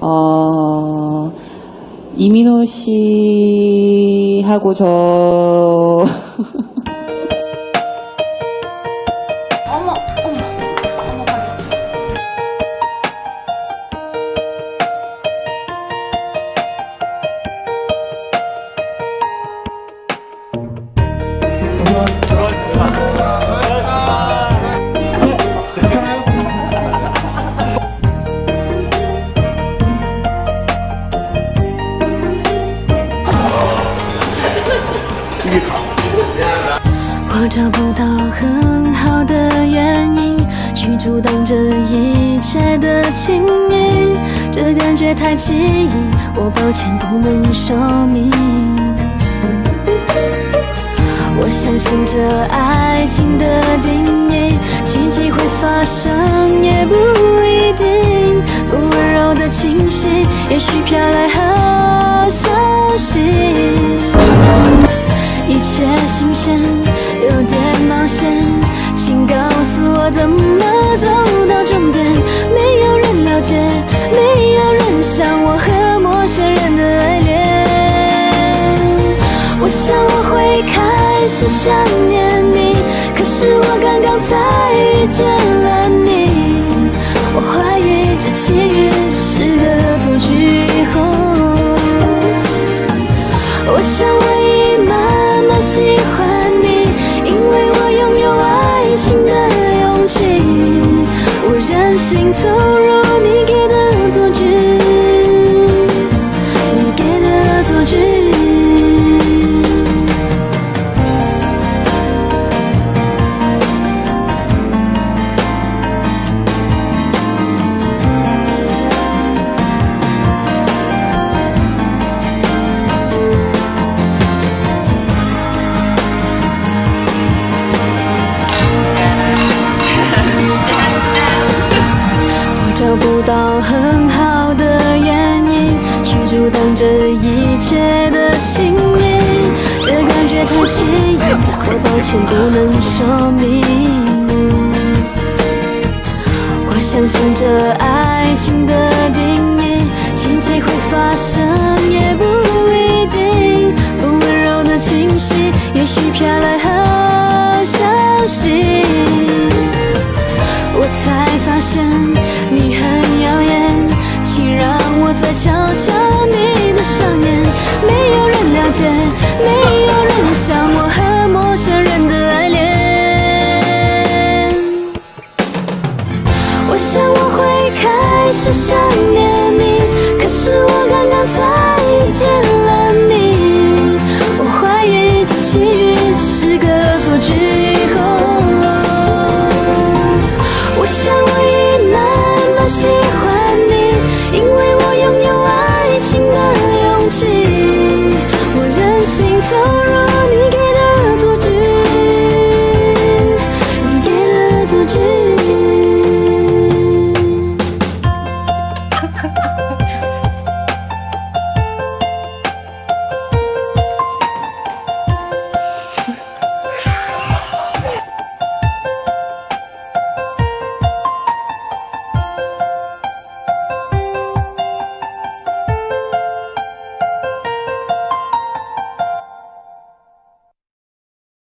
어, 이민호 씨하고 저, 어머, 어머, 어머, 가게. 이게 我找不到很好的原因去阻挡这一切的亲密，这感觉太奇异，我抱歉不能说明。我相信这爱情的定义，奇迹会发生也不一定。不温柔的清晰，也许飘来我想我会开始想念你，可是我刚刚才遇见了你。我怀疑这奇遇只是个错觉。我想我已慢慢喜欢你，因为我拥有爱情的勇气。我任性投入切的亲密这感觉太奇异我抱歉不能说明我相信这爱情的定义奇迹会发生也不一定不温柔的清晰也许飘是想念你可是我刚刚才